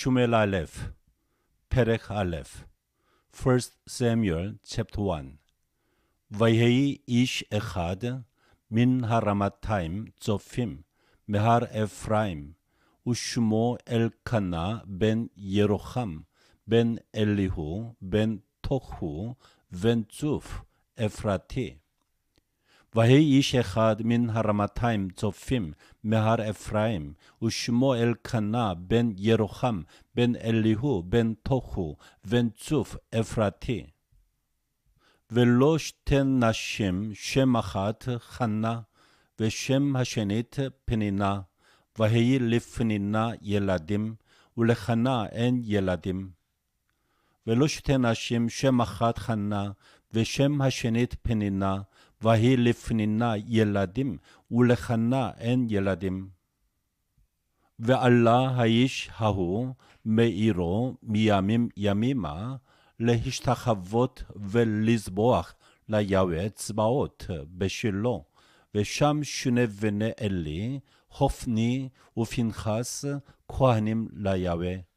שמואל א', פרק א', 1 Samuel chapter 1 ויהי איש אחד מן הרמתיים צופים מהר אפרים, ושמו אלקנה בן ירוחם, בן אליהו, בן תוכו, בן צוף, אפרתי. ויהי איש אחד מן הרמתיים צופים מהר אפרים, ושמו אלקנה בן ירוחם, בן אליהו, בן תוכו, בן צוף אפרתי. ולא שתי נשים, שם אחת חנה, ושם השנית פנינה, ויהי לפנינה ילדים, ולחנה אין ילדים. ולא שתי נשים, שם אחת חנה, ושם השנית פנינה, ויהי לפנינה ילדים, ולחנה אין ילדים. ועלה האיש ההוא מעירו מימים ימימה, להשתחוות ולזבוח ליהווה צבאות בשילה, ושם שני בני אלי, חופני ופנחס, כהנים ליהווה.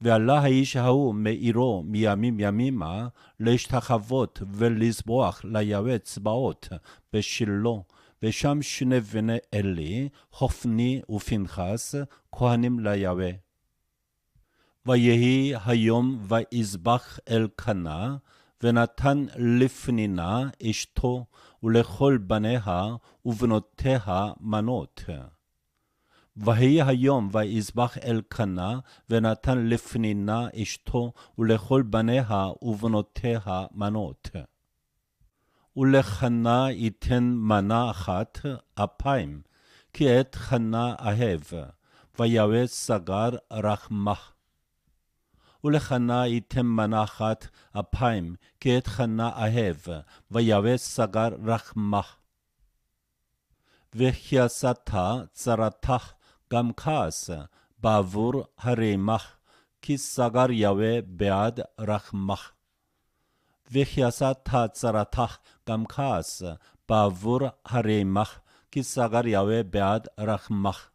ועלה האיש ההוא מעירו מימים ימימה להשתחוות ולזבוח ליהווה צבאות בשילה, ושם שני בני אלי, חופני ופנחס, כהנים ליהווה. ויהי היום ויזבח אלקנה, ונתן לפנינה אשתו, ולכל בניה ובנותיה מנות. ויהי היום ויזבח אלקנה, ונתן לפנינה אשתו, ולכל בניה ובנותיה מנות. ולחנה ייתן מנה אחת אפיים, כי את חנה אהב, ויהווה סגר רחמך. ולחנה ייתן מנה אחת אפיים, כי את חנה אהב, ויהווה סגר רחמך. וכעשת צרתך גם כעס בעבור הרמך, כי סגר יהווה בעד רחמך. וכעשת צרתך גם כעס בעבור הרמך, כי סגר יהווה בעד רחמך.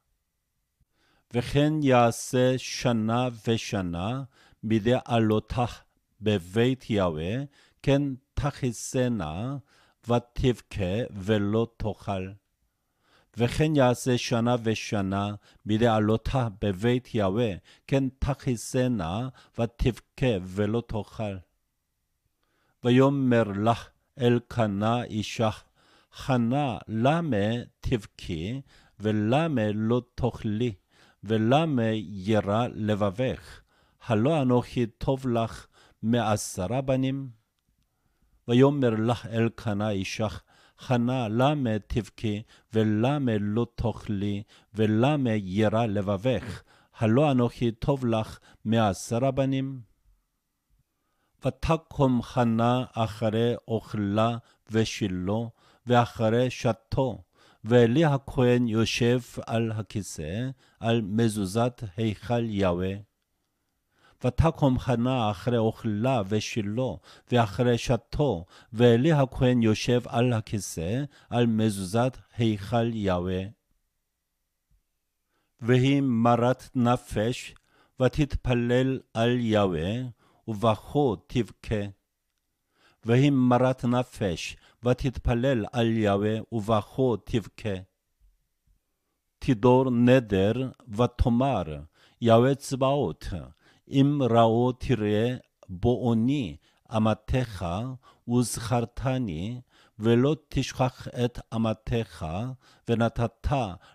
וכן יעשה שנה ושנה מדי עלותך בבית יהווה, כן תכסנה ותבכה ולא תאכל. וכן יעשה שנה ושנה מדי עלותה בבית יהווה, כן תכסנה ותבכה ולא תאכל. ויאמר לך אלקנה אישך, חנה למה תבכי, ולמה לא תאכלי, ולמה ירא לבבך? הלא אנוכי טוב לך מעשרה בנים? ויאמר לך אלקנה אישך, חנה למה תבכי, ולמה לא תאכלי, ולמה ירא לבבך? הלא אנוכי טוב לך מעשרה בנים? ותקום חנה אחרי אוכלה ושילה, ואחרי שתו, ואלי הכהן יושב על הכיסא, על מזוזת היכל יהווה. ותקום חנה אחרי אוכלה ושילה, ואחרי שתו, ואלי הכהן יושב על הכיסא, על מזוזת היכל יהווה. והיא מרת נפש, ותתפלל על יהווה, ובכו תבכה. והיא מרת נפש, ותתפלל על יהווה, ובכו תבכה. תדור נדר, ותאמר, יהווה צבאות, אם ראו תראה בואוני אמתך, וזכרתני, ולא תשכח את אמתך, ונתת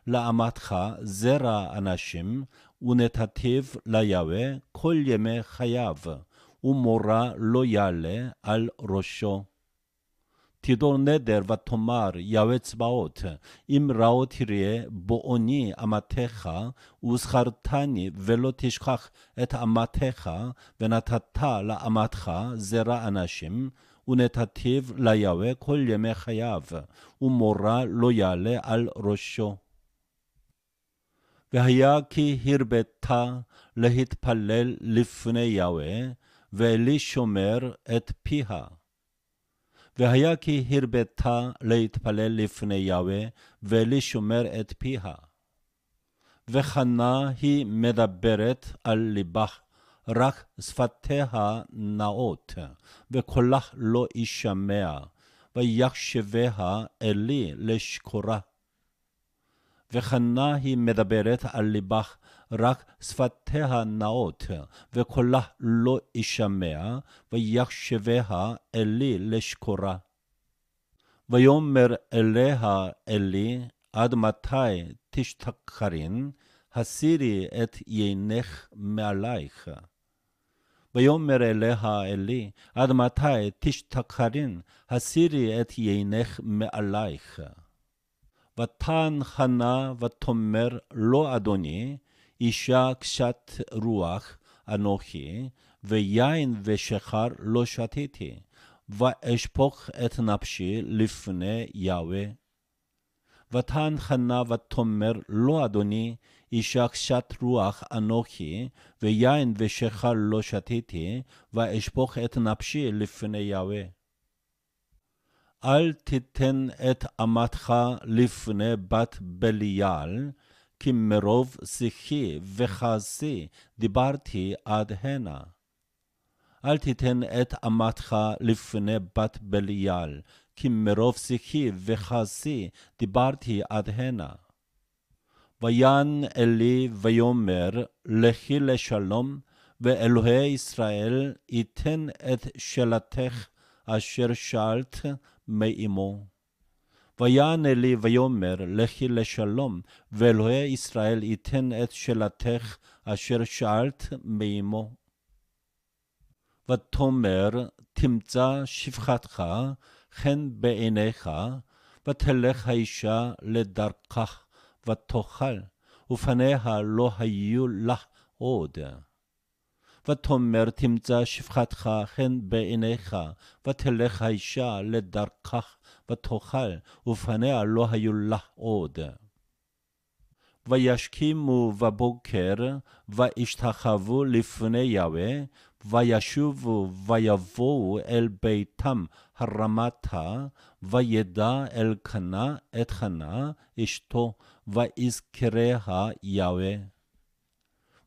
לאמתך זרע אנשים, ונתתיו ליהווה כל ימי חייו, ומורה לא יעלה על ראשו. תדור נדר ותאמר יהווה צבאות, אם ראו תראה בואוני אמתך, וזכרתני ולא תשכח את אמתך, ונתת לאמתך זרע אנשים, ונתתיו ליהווה כל ימי חייו, ומורה לא יעלה על ראשו. והיה כי הרבית להתפלל לפני יהווה, ואלי שומר את פיה. והיה כי הרבתה להתפלל לפני יהווה, ולי שומר את פיה. וחנה היא מדברת על ליבך, רק שפתיה נאות, וקולה לא יישמע, ויחשביה אלי לשקורה. וחנה היא מדברת על ליבך, רק שפתיה נאות, וקולה לא יישמע, ויחשביה אלי לשקורה. ויאמר אליה אלי, עד מתי תשתכרין, הסירי את עינך מעלייך. ויאמר אליה אלי, עד מתי תשתכרין, הסירי את עינך מעלייך. ותן חנה ותאמר לא אדוני, אישה קשת רוח אנוכי, ויין ושחר לא שתיתי, ואשפוך את נפשי לפני יהוה. ותן חנה ותאמר לא אדוני, אישה קשת רוח אנוכי, ויין ושחר לא שתיתי, ואשפוך את נפשי לפני יהוה. אל תיתן את אמתך לפני בת בליעל, כי מרוב שיחי וכעסי דיברתי עד הנה. אל תיתן את אמתך לפני בת בליעל, כי מרוב שיחי וכעסי דיברתי עד הנה. ויען אלי ויאמר, לכי לשלום, ואלוהי ישראל ייתן את שאלתך אשר שאלת מאמו. ויען אלי ויאמר, לכי לשלום, ואלוהי ישראל ייתן את שאלתך אשר שאלת מאמו. ותאמר, תמצא שפחתך חן בעיניך, ותלך האישה לדרכך, ותאכל, ופניה לא היו לך עוד. ותאמר תמצא שפחתך חן בעיניך, ותלך האישה לדרכך, ותאכל, ופניה לא היו לך עוד. וישכימו בבוקר, וישתחוו לפני יהוה, וישובו ויבואו אל ביתם הרמתה, וידע אלקנה את חנה אשתו, ויזכריה יהוה.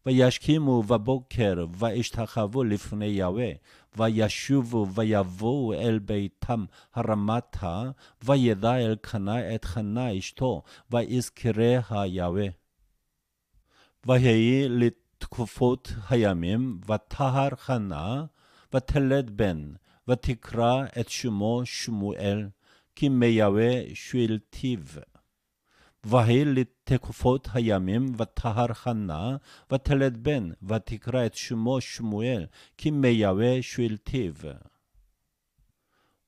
וישכימו בבוקר, וישתחוו לפני יהוה, וישובו ויבואו אל ביתם הרמתה, וידע אלקנה את חנה אשתו, ויזכריה יהוה. ויהי לתקופות הימים, וטהר חנה, ותלד בן, ותקרא את שמו שמואל, כי מיהוה שואלתיו. ויהי לתקופות הימים, וטהר חנה, ותלד בן, ותקרא את שמו שמואל, כי מיהוה שואלתיו.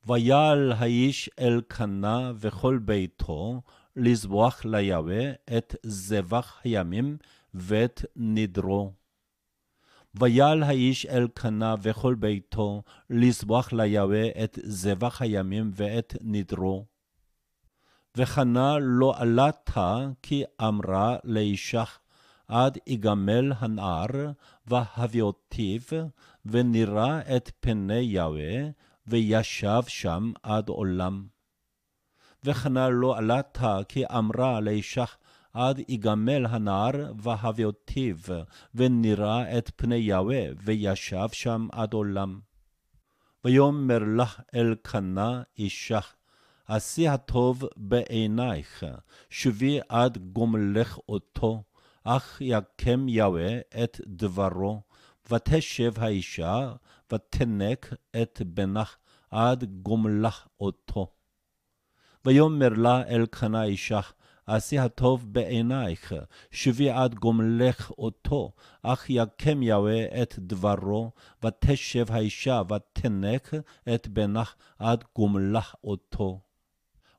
ויעל האיש אל קנה וכל ביתו, לזבוח ליהוה את זבח הימים ואת נדרו. ויעל האיש אל קנה וכל ביתו, לזבוח ליהוה את זבח הימים ואת נדרו. וחנה לא עלתה כי אמרה לאישך עד יגמל הנער, והביאותיו, ונראה את פני יהוה, וישב שם עד עולם. וחנה לא עלתה כי אמרה לאישך עד יגמל הנער והביאותיו, ונראה את פני יהוה, וישב שם עד עולם. ויאמר לך אלקנה אישך, עשי הטוב בעינייך, שובי עד גומלך אותו, אך יקם יהוה את דברו, ותשב האישה, ותנק את בנך עד גומלך אותו. ויאמר לה אלקנה אישך, עשי הטוב בעינייך, שבי עד גומלך אותו, אך יקם יהוה את דברו, ותשב האישה, ותנק את בנך עד גומלך אותו.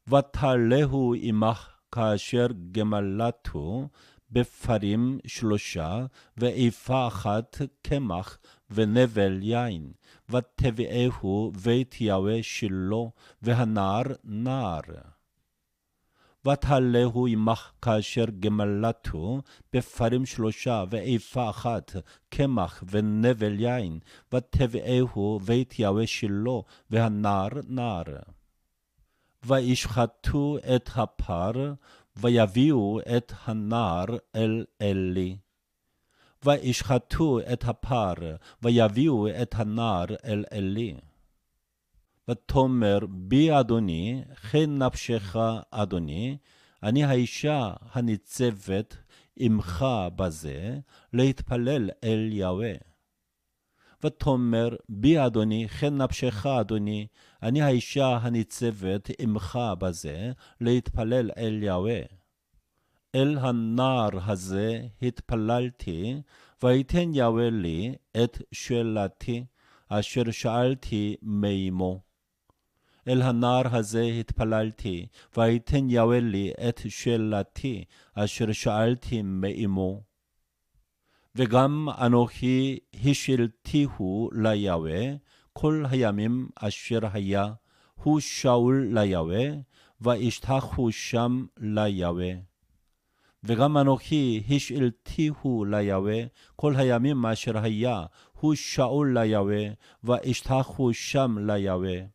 ותעלהו עמך כאשר גמלתו בפרים שלושה, ואיפה אחת קמח ונבל יין, ותביאהו בית יהוה שלו, והנער נער. ותעלהו עמך כאשר גמלתו בפרים שלושה, ואיפה אחת קמח ונבל יין, ותביאהו בית יהוה שלו, והנער נער. וישחטו את הפר, ויביאו את הנער אל אלי. וישחטו את הפר, ויביאו את הנער אל אלי. ותאמר בי אדוני, כן נפשך אדוני, אני האישה הניצבת עמך בזה, להתפלל אל יהוה. ותאמר בי אדוני, כן נפשך אדוני, אני האישה הניצבת עמך בזה, להתפלל אל יהוה. אל הנער הזה התפללתי, ויתן יהוה לי את שאלתי, אשר שאלתי מאמו. אל הנער הזה התפללתי, ויתן יהוה לי את שאלתי, אשר שאלתי מאמו. וגם אנוכי השאלתיהו ליהוה, כל הימים אשר היה, הוא שאול ליהוה, וישתחו שם ליהוה. וגם אנוכי השאלתיהו ליהוה, כל הימים אשר היה, הוא שאול ליהוה, ואשתחו שם ליהוה.